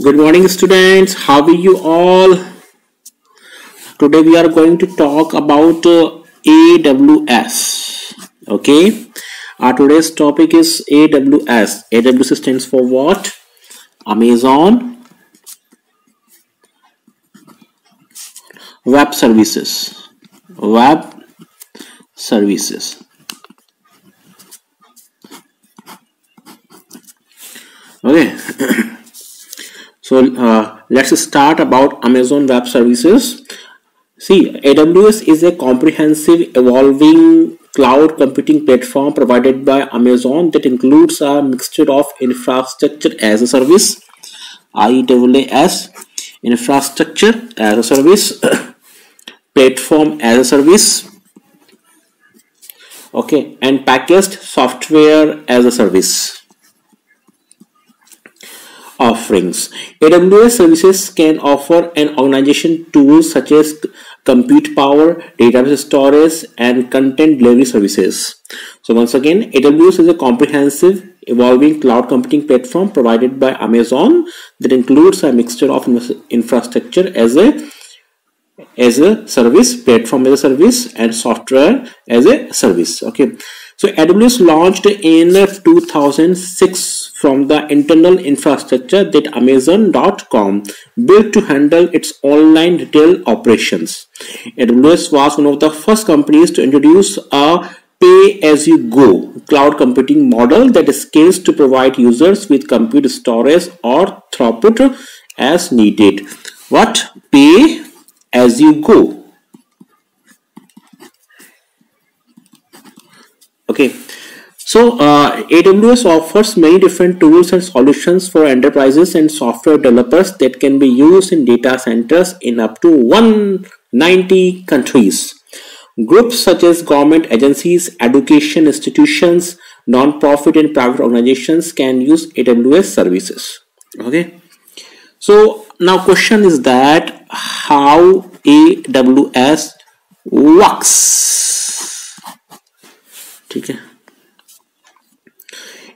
Good morning students. How are you all? Today we are going to talk about uh, AWS. Okay. Our today's topic is AWS. AWS stands for what? Amazon Web Services. Web Services. Okay. So uh, let's start about Amazon Web Services. See, AWS is a comprehensive evolving cloud computing platform provided by Amazon that includes a mixture of infrastructure as a service, IaaS, infrastructure as a service, platform as a service, okay, and packaged software as a service offerings. AWS services can offer an organization tools such as compute power, database storage, and content delivery services. So once again, AWS is a comprehensive evolving cloud computing platform provided by Amazon that includes a mixture of infrastructure as a as a service, platform as a service, and software as a service. Okay. So AWS launched in 2006 from the internal infrastructure that Amazon.com built to handle its online retail operations. AWS was one of the first companies to introduce a pay-as-you-go cloud computing model that scales to provide users with compute storage or throughput as needed. What? Pay as you go okay so uh, aws offers many different tools and solutions for enterprises and software developers that can be used in data centers in up to 190 countries groups such as government agencies education institutions non-profit and private organizations can use aws services okay so now question is that how aws works ठीक है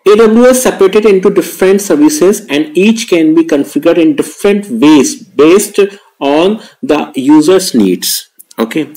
AWS separated into different services and each can be configured in different ways based on the user's needs. Okay.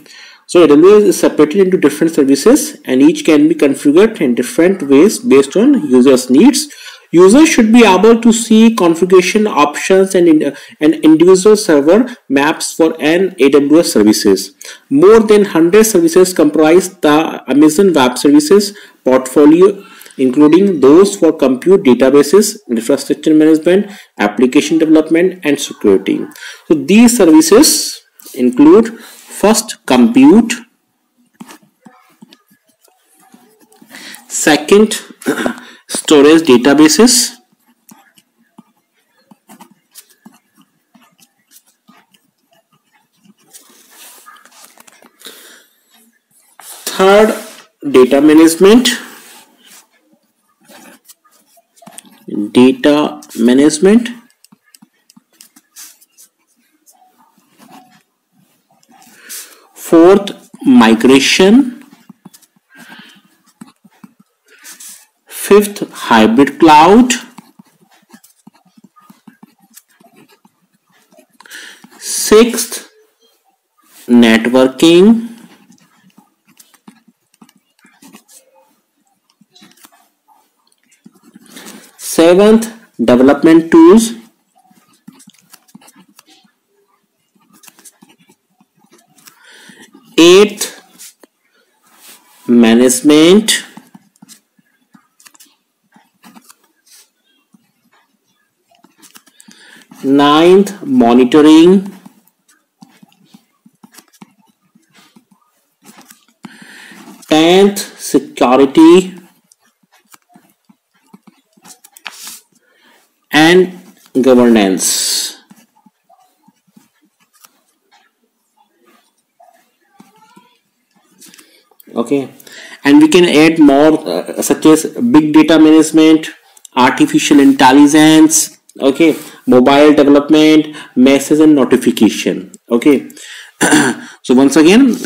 So AWS is separated into different services and each can be configured in different ways based on user's needs. Users should be able to see configuration options and, and individual server maps for an AWS services. More than 100 services comprise the Amazon Web Services portfolio including those for compute databases, infrastructure management, application development and security. So these services include first compute, second storage databases third data management data management. Fourth migration. Fifth hybrid cloud. Sixth networking seventh development tools eighth management ninth monitoring tenth security governance. Okay. And we can add more uh, such as big data management artificial intelligence okay mobile development message and notification okay. So once again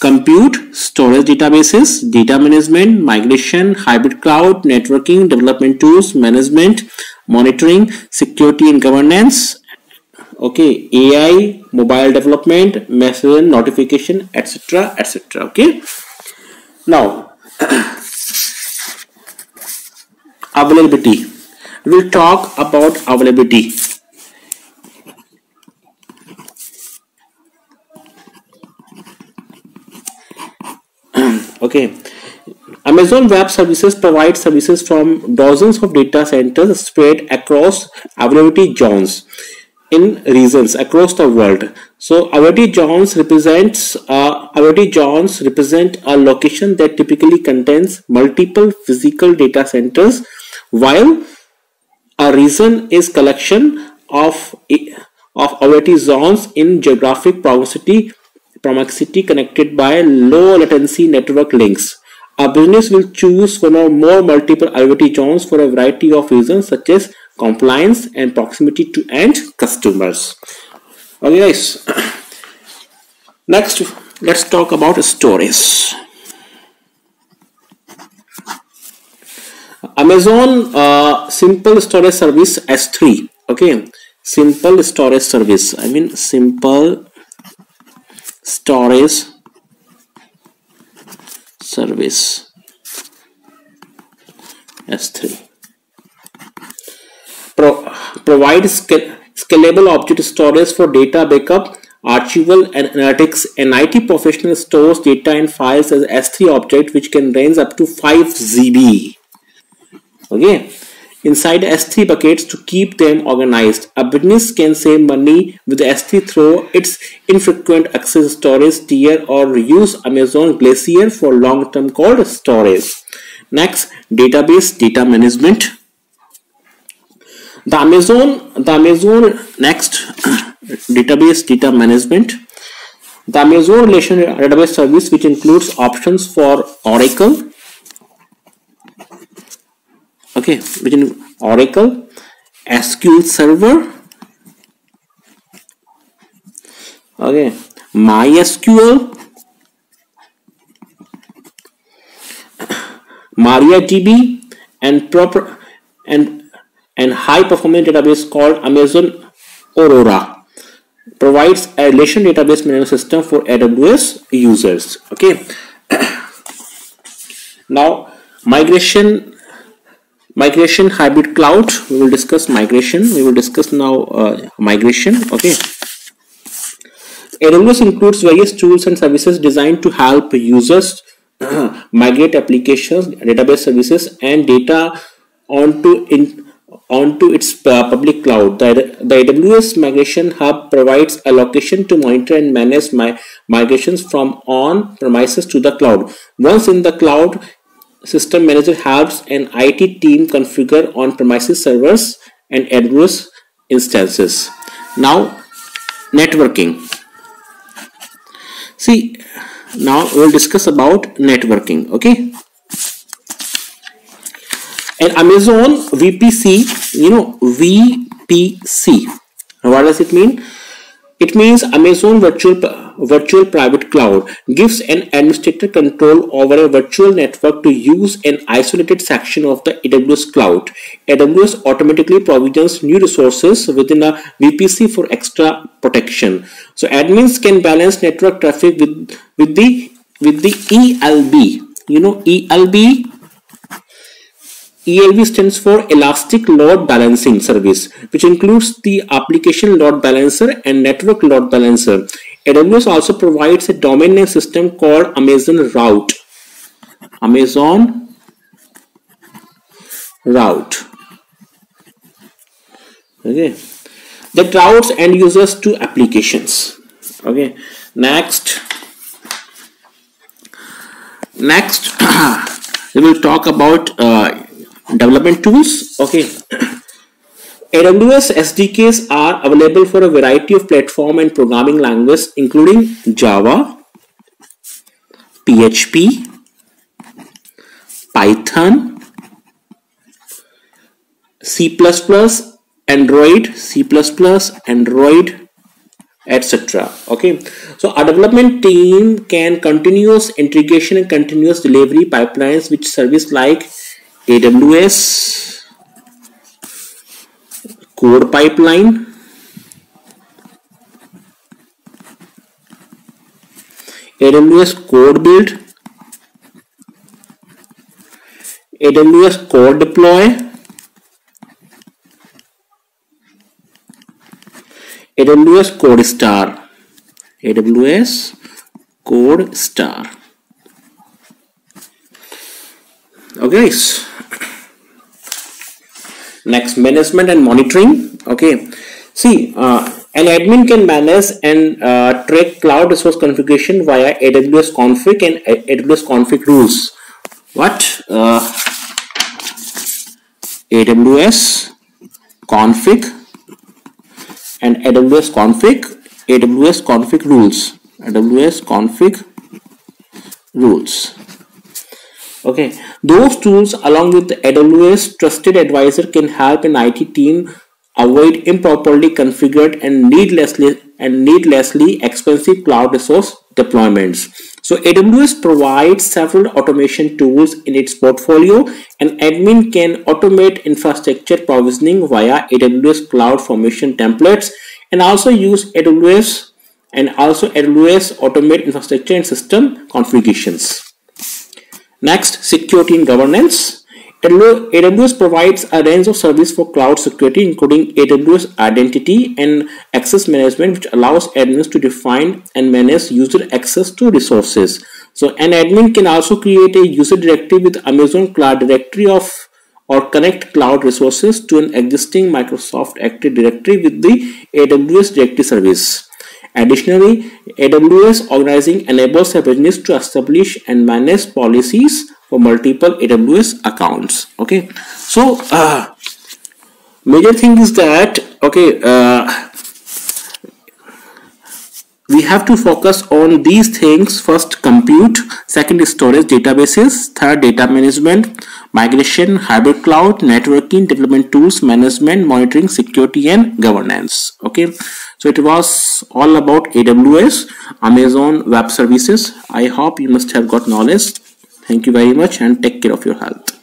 compute storage databases data management migration hybrid cloud networking development tools management monitoring, security and governance, okay, AI, mobile development, message notification, etc. etc. Okay. Now, availability. We will talk about availability. okay Amazon Web Services provides services from dozens of data centers spread across availability zones in regions across the world. So availability zones represents uh, availability zones represent a location that typically contains multiple physical data centers, while a region is collection of of availability zones in geographic proximity proximity connected by low latency network links. A business will choose one or more multiple IoT zones for a variety of reasons such as compliance and proximity to end customers. Okay guys, next let's talk about storage. Amazon uh, simple storage service S3 okay simple storage service I mean simple storage service. S3 Pro provide scalable object storage for data backup archival and analytics and IT professional stores data and files as S3 object which can range up to 5 GB okay inside S3 buckets to keep them organized. A business can save money with S3 through its infrequent access storage tier or use Amazon Glacier for long-term cold storage. Next, database data management. The Amazon, the Amazon next database data management. The Amazon Relational Database Service which includes options for Oracle, okay oracle sql server. Okay mysql. Mariadb and proper and and high performance database called amazon aurora provides a relation database management system for aws users. Okay. Now migration migration hybrid cloud we will discuss migration we will discuss now uh, migration okay AWS includes various tools and services designed to help users migrate applications database services and data onto in onto its uh, public cloud. The, the AWS Migration Hub provides a location to monitor and manage my migrations from on-premises to the cloud. Once in the cloud, system manager helps an IT team configure on-premises servers and AWS instances. Now, networking. See, now we'll discuss about networking. Okay. And Amazon VPC, you know, VPC. What does it mean? It means Amazon Virtual virtual private cloud gives an administrator control over a virtual network to use an isolated section of the AWS cloud. AWS automatically provisions new resources within a VPC for extra protection. So admins can balance network traffic with, with the with the ELB. You know ELB ELB stands for Elastic Load Balancing Service, which includes the application load balancer and network load balancer. AWS also provides a domain name system called Amazon Route. Amazon Route. Okay. That routes end users to applications. Okay. Next. Next, we will talk about uh, development tools. Okay. AWS SDKs are available for a variety of platform and programming languages including Java, PHP, Python, C++, Android, C++, Android, etc. Okay, so our development team can continuous integration and continuous delivery pipelines which service like AWS, code pipeline AWS code build AWS code deploy AWS code star AWS code star okay guys next management and monitoring okay see uh, an admin can manage and uh, track cloud resource configuration via AWS config and AWS config rules. What? Uh, AWS config and AWS config, AWS config rules, AWS config rules. Okay, those tools along with the AWS trusted advisor can help an IT team avoid improperly configured and needlessly and needlessly expensive cloud resource deployments. So AWS provides several automation tools in its portfolio and admin can automate infrastructure provisioning via AWS Cloud Formation templates and also use AWS and also AWS automate infrastructure and system configurations. Next, security and governance. AWS provides a range of service for cloud security including AWS identity and access management which allows admins to define and manage user access to resources. So an admin can also create a user directory with Amazon Cloud Directory of or connect cloud resources to an existing Microsoft Active Directory with the AWS Directory Service. Additionally, AWS organizing enables a business to establish and manage policies for multiple AWS accounts. Okay. So uh, major thing is that okay uh, we have to focus on these things. First compute. Second storage databases. Third data management. Migration hybrid cloud networking development tools management monitoring security and governance. Okay so it was all about aws amazon web services i hope you must have got knowledge Thank you very much and take care of your health.